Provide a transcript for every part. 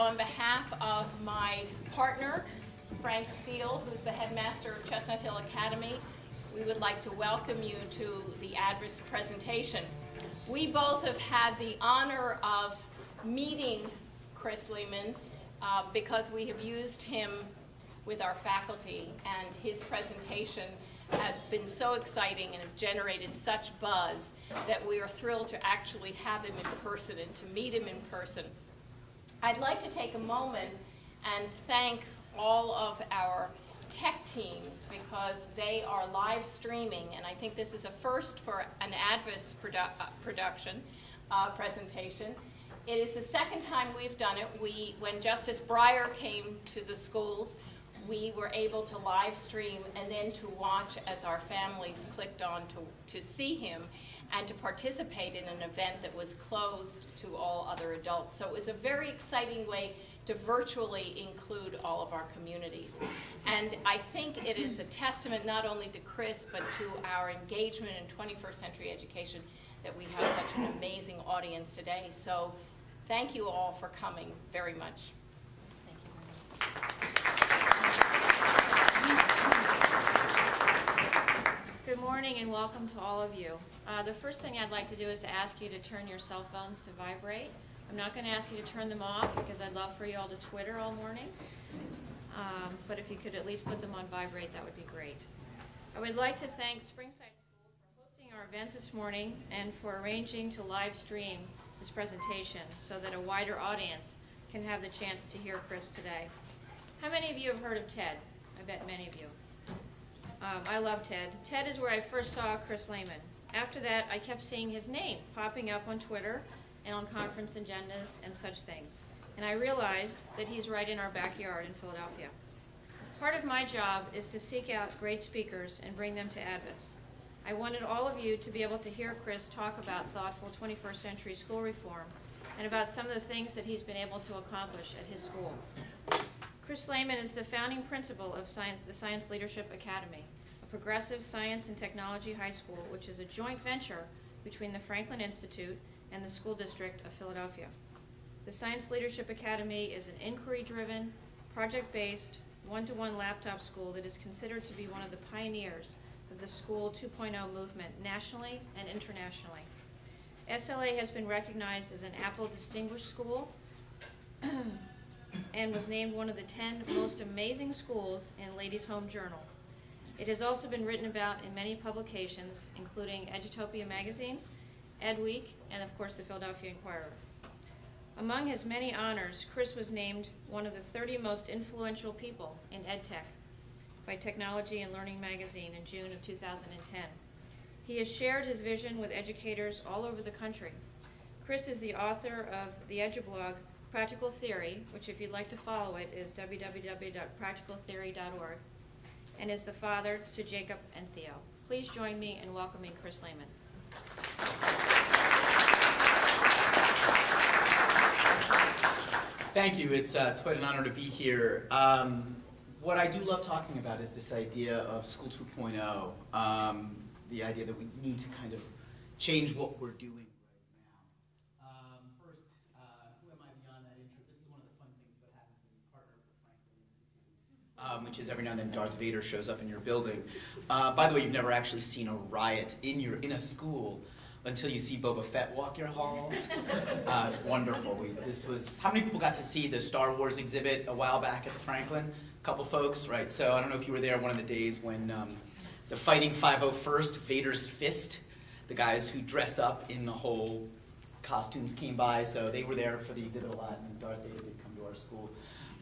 On behalf of my partner, Frank Steele, who's the headmaster of Chestnut Hill Academy, we would like to welcome you to the ADVIS presentation. We both have had the honor of meeting Chris Lehmann uh, because we have used him with our faculty, and his presentation has been so exciting and have generated such buzz that we are thrilled to actually have him in person and to meet him in person. I'd like to take a moment and thank all of our tech teams because they are live streaming, and I think this is a first for an ADVIS produ uh, production uh, presentation. It is the second time we've done it. We, when Justice Breyer came to the schools, we were able to live stream and then to watch as our families clicked on to, to see him and to participate in an event that was closed to all other adults. So it was a very exciting way to virtually include all of our communities. And I think it is a testament not only to Chris, but to our engagement in 21st century education that we have such an amazing audience today. So thank you all for coming very much. Morning and welcome to all of you. Uh, the first thing I'd like to do is to ask you to turn your cell phones to vibrate. I'm not going to ask you to turn them off because I'd love for you all to Twitter all morning. Um, but if you could at least put them on vibrate, that would be great. I would like to thank Springside School for hosting our event this morning and for arranging to live stream this presentation so that a wider audience can have the chance to hear Chris today. How many of you have heard of TED? I bet many of you. Um, I love TED. TED is where I first saw Chris Lehmann. After that, I kept seeing his name popping up on Twitter and on conference agendas and such things. And I realized that he's right in our backyard in Philadelphia. Part of my job is to seek out great speakers and bring them to ADVIS. I wanted all of you to be able to hear Chris talk about thoughtful 21st century school reform and about some of the things that he's been able to accomplish at his school. Chris Lehmann is the founding principal of Science, the Science Leadership Academy, a progressive science and technology high school, which is a joint venture between the Franklin Institute and the School District of Philadelphia. The Science Leadership Academy is an inquiry-driven, project-based, one-to-one laptop school that is considered to be one of the pioneers of the School 2.0 movement nationally and internationally. SLA has been recognized as an Apple Distinguished School and was named one of the 10 most amazing schools in Ladies Home Journal. It has also been written about in many publications, including Edutopia Magazine, EdWeek, and of course the Philadelphia Inquirer. Among his many honors, Chris was named one of the 30 most influential people in EdTech by Technology and Learning magazine in June of 2010. He has shared his vision with educators all over the country. Chris is the author of the EduBlog Practical Theory, which if you'd like to follow it is www.practicaltheory.org, and is the father to Jacob and Theo. Please join me in welcoming Chris Lehmann. Thank you. It's, uh, it's quite an honor to be here. Um, what I do love talking about is this idea of School 2.0, um, the idea that we need to kind of change what we're doing um, which is every now and then Darth Vader shows up in your building. Uh, by the way, you've never actually seen a riot in your in a school until you see Boba Fett walk your halls. Uh, it's wonderful. We, this was how many people got to see the Star Wars exhibit a while back at the Franklin? A couple folks, right? So I don't know if you were there one of the days when um, the Fighting 501st Vader's Fist, the guys who dress up in the whole costumes came by, so they were there for the exhibit a lot, and Darth Vader did come to our school.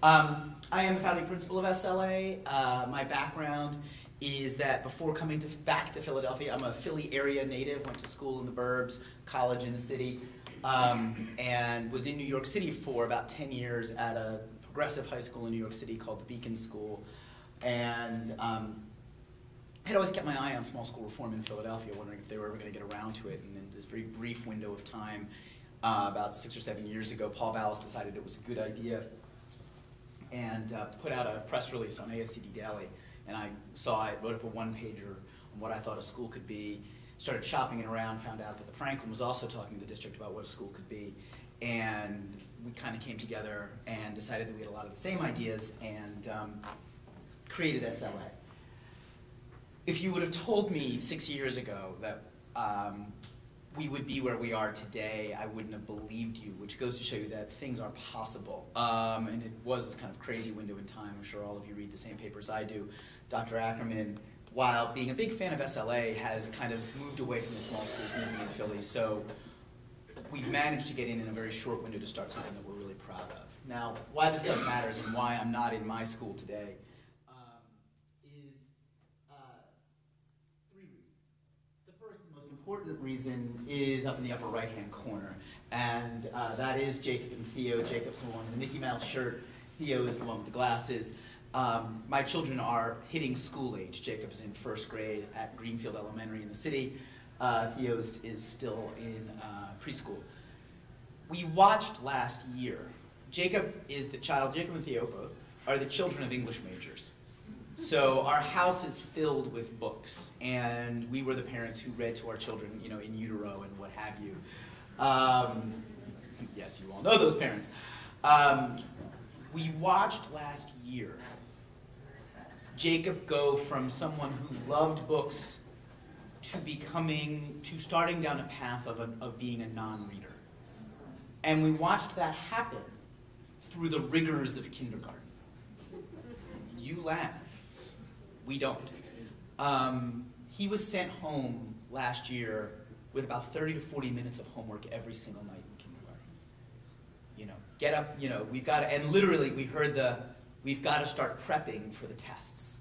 Um, I am the founding principal of SLA. Uh, my background is that before coming to, back to Philadelphia, I'm a Philly area native, went to school in the burbs, college in the city, um, and was in New York City for about 10 years at a progressive high school in New York City called the Beacon School. And um, had always kept my eye on small school reform in Philadelphia, wondering if they were ever going to get around to it. And in this very brief window of time, uh, about six or seven years ago, Paul Vallas decided it was a good idea and uh, put out a press release on ASCD Daily. And I saw it, wrote up a one pager on what I thought a school could be, started shopping it around, found out that the Franklin was also talking to the district about what a school could be, and we kind of came together and decided that we had a lot of the same ideas and um, created SLA. If you would have told me six years ago that um, we would be where we are today, I wouldn't have believed you, which goes to show you that things are possible. Um, and it was this kind of crazy window in time. I'm sure all of you read the same papers I do. Dr. Ackerman, while being a big fan of SLA, has kind of moved away from the small schools movement in Philly. So we've managed to get in in a very short window to start something that we're really proud of. Now, why this stuff matters and why I'm not in my school today um, is uh, three reasons. The first and most important reason is up in the upper right-hand corner, and uh, that is Jacob and Theo. Jacob's the one with the Mickey Mouse shirt. Theo is the one with the glasses. Um, my children are hitting school age. Jacob's in first grade at Greenfield Elementary in the city. Uh, Theo is, is still in uh, preschool. We watched last year. Jacob is the child, Jacob and Theo both, are the children of English majors. So our house is filled with books, and we were the parents who read to our children, you know, in utero and what have you. Um, yes, you all know those parents. Um, we watched last year Jacob go from someone who loved books to becoming, to starting down a path of, a, of being a non-reader. And we watched that happen through the rigors of kindergarten. You laugh. We don't. Um, he was sent home last year with about 30 to 40 minutes of homework every single night in kindergarten. You know, get up, you know, we've got to, and literally we heard the, we've got to start prepping for the tests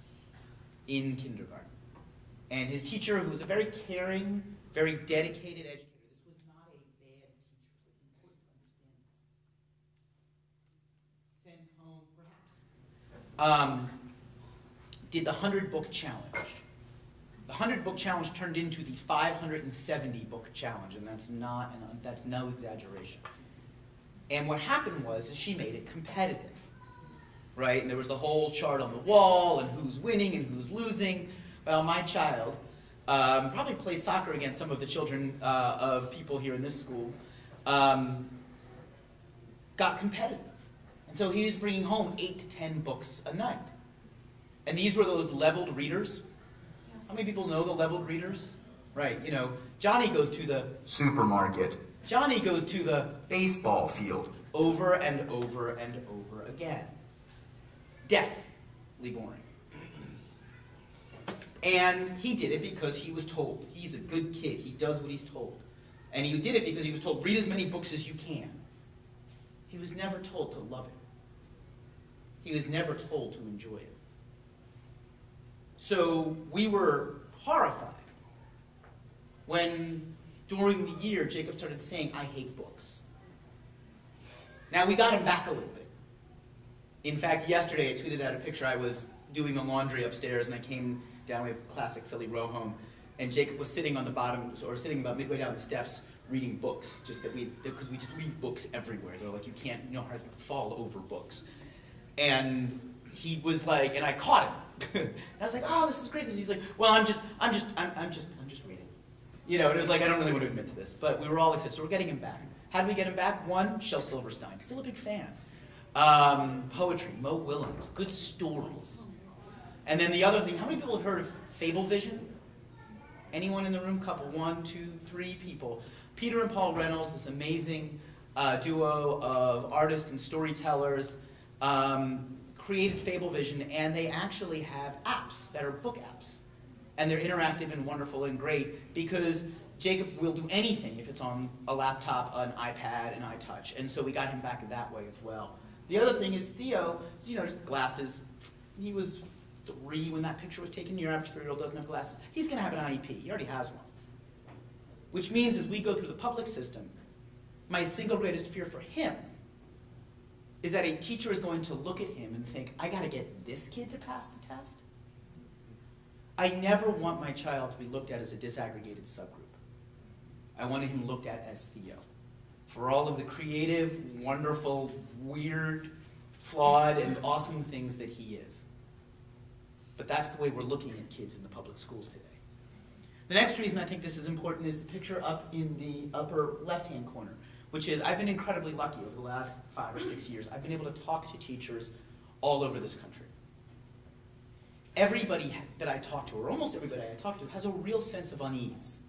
in kindergarten. And his teacher, who was a very caring, very dedicated educator, this was not a bad teacher. It's important to understand. Sent home, perhaps. Um, did the 100 book challenge. The 100 book challenge turned into the 570 book challenge, and that's not, an, that's no exaggeration. And what happened was, is she made it competitive, right? And there was the whole chart on the wall, and who's winning and who's losing. Well, my child um, probably plays soccer against some of the children uh, of people here in this school. Um, got competitive, and so he was bringing home eight to ten books a night. And these were those leveled readers. How many people know the leveled readers? Right, you know, Johnny goes to the supermarket, Johnny goes to the baseball field, over and over and over again. Deathly boring. And he did it because he was told. He's a good kid. He does what he's told. And he did it because he was told, read as many books as you can. He was never told to love it. He was never told to enjoy it. So we were horrified when during the year Jacob started saying, I hate books. Now we got him back a little bit. In fact, yesterday I tweeted out a picture. I was doing the laundry upstairs and I came down. We have classic Philly row home. And Jacob was sitting on the bottom, or sitting about midway down the steps, reading books. Just that we, because we just leave books everywhere. They're like, you can't, you know, how to fall over books. And he was like, and I caught him. I was like, oh, this is great. He's like, well, I'm just, I'm just, I'm, I'm just, I'm just reading. You know, and it was like, I don't really want to admit to this, but we were all excited. So we're getting him back. How do we get him back? One, Shel Silverstein, still a big fan. Um, poetry, Mo Willems, good stories. And then the other thing, how many people have heard of Fablevision? Anyone in the room? Couple, one, two, three people. Peter and Paul Reynolds, this amazing uh, duo of artists and storytellers, um, created Fablevision, and they actually have apps that are book apps. And they're interactive and wonderful and great because Jacob will do anything if it's on a laptop, an iPad, an iTouch. And so we got him back that way as well. The other thing is Theo, you know, glasses. He was three when that picture was taken. Your average three-year-old doesn't have glasses. He's going to have an IEP. He already has one. Which means as we go through the public system, my single greatest fear for him is that a teacher is going to look at him and think, I got to get this kid to pass the test. I never want my child to be looked at as a disaggregated subgroup. I wanted him looked at as Theo. For all of the creative, wonderful, weird, flawed, and awesome things that he is. But that's the way we're looking at kids in the public schools today. The next reason I think this is important is the picture up in the upper left-hand corner, which is I've been incredibly lucky over the last five or six years. I've been able to talk to teachers all over this country. Everybody that I talk to, or almost everybody I talk to, has a real sense of unease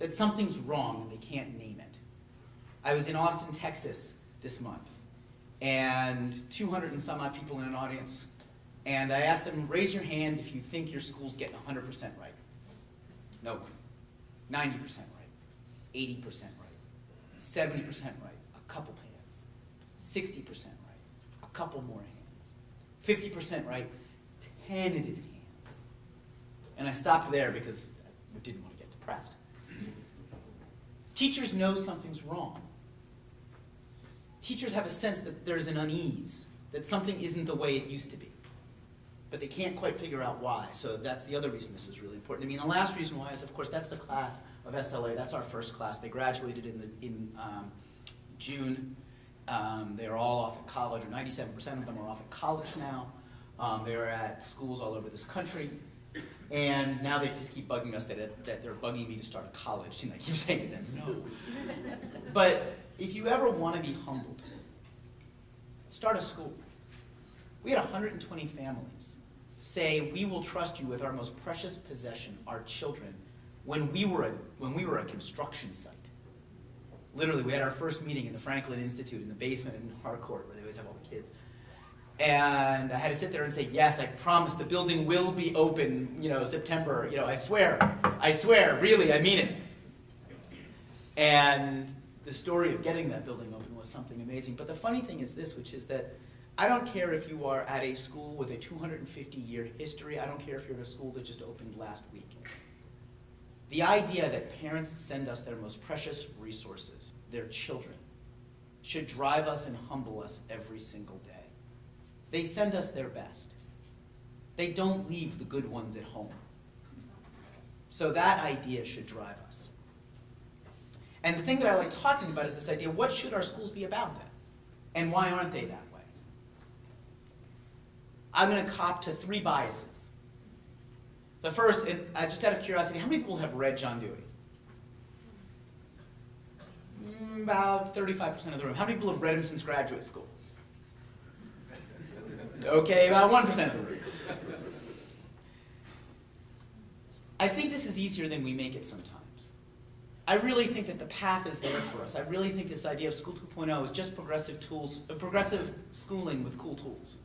that something's wrong and they can't name it. I was in Austin, Texas this month, and 200 and some odd people in an audience, and I asked them, raise your hand if you think your school's getting 100% right. No one. 90% right. 80% right. 70% right. A couple hands. 60% right. A couple more hands. 50% right. Tentative hands. And I stopped there because I didn't want to get depressed. Teachers know something's wrong. Teachers have a sense that there's an unease, that something isn't the way it used to be. But they can't quite figure out why. So that's the other reason this is really important. I mean, the last reason why is, of course, that's the class of SLA. That's our first class. They graduated in, the, in um, June. Um, they're all off at college, or 97% of them are off at college now. Um, they're at schools all over this country. And now they just keep bugging us that, that they're bugging me to start a college. And I keep saying to them, no. but if you ever want to be humbled, start a school. We had 120 families say, we will trust you with our most precious possession, our children, when we were a, when we were a construction site. Literally, we had our first meeting in the Franklin Institute in the basement in Harcourt, where they always have all the kids. And I had to sit there and say, yes, I promise the building will be open, you know, September, you know, I swear, I swear, really, I mean it. And the story of getting that building open was something amazing. But the funny thing is this, which is that I don't care if you are at a school with a 250 year history, I don't care if you're at a school that just opened last week. The idea that parents send us their most precious resources, their children, should drive us and humble us every single day. They send us their best. They don't leave the good ones at home. So that idea should drive us. And the thing that I like talking about is this idea what should our schools be about then? And why aren't they that way? I'm going to cop to three biases. The first, and uh, just out of curiosity, how many people have read John Dewey? Mm, about 35% of the room. How many people have read him since graduate school? Okay, about 1% of the room. I think this is easier than we make it sometimes. I really think that the path is there for us. I really think this idea of School 2.0 is just progressive tools, uh, progressive schooling with cool tools.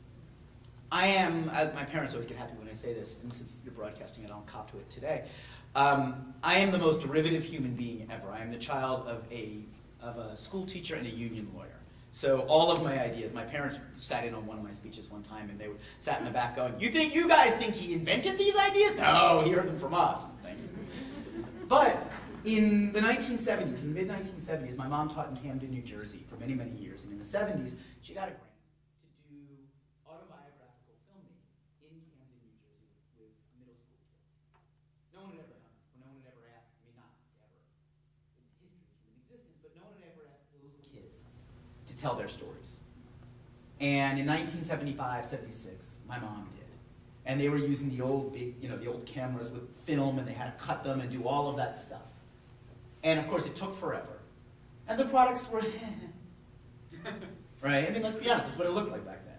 I am, uh, my parents always get happy when I say this, and since you're broadcasting it, I'll cop to it today. Um, I am the most derivative human being ever. I am the child of a, of a school teacher and a union lawyer. So all of my ideas, my parents sat in on one of my speeches one time and they were, sat in the back going, you think, you guys think he invented these ideas? No, he heard them from us. Thank you. But in the 1970s, in the mid 1970s, my mom taught in Camden, New Jersey for many, many years. And in the 70s, she got a grant to do autobiographical filming in Camden, New Jersey with, with middle school kids. No one had ever done it. No one had ever asked, I mean, not ever in the history of human existence, but no one had ever asked those kids to tell their stories. And in 1975, 76, my mom did. And they were using the old big, you know, the old cameras with film, and they had to cut them and do all of that stuff. And of course, it took forever. And the products were, right? I mean, let's be honest, that's what it looked like back then.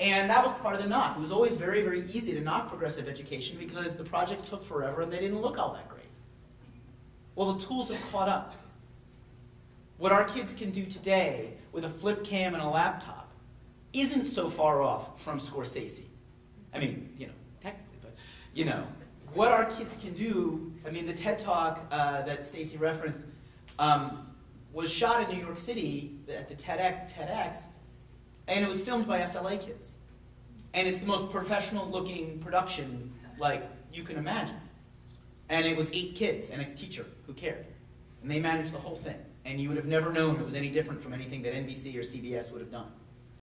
And that was part of the knock. It was always very, very easy to knock progressive education because the projects took forever and they didn't look all that great. Well, the tools have caught up. What our kids can do today with a flip cam and a laptop isn't so far off from Scorsese. I mean, you know, technically, but, you know, what our kids can do, I mean, the TED Talk uh, that Stacy referenced um, was shot in New York City at the TEDx, TEDx, and it was filmed by SLA kids. And it's the most professional looking production like you can imagine. And it was eight kids and a teacher who cared. And they managed the whole thing. And you would have never known it was any different from anything that NBC or CBS would have done.